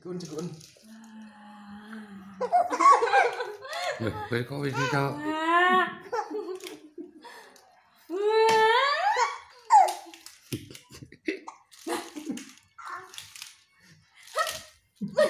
Cigun, cigun. Ui, ui, có cái gì sao?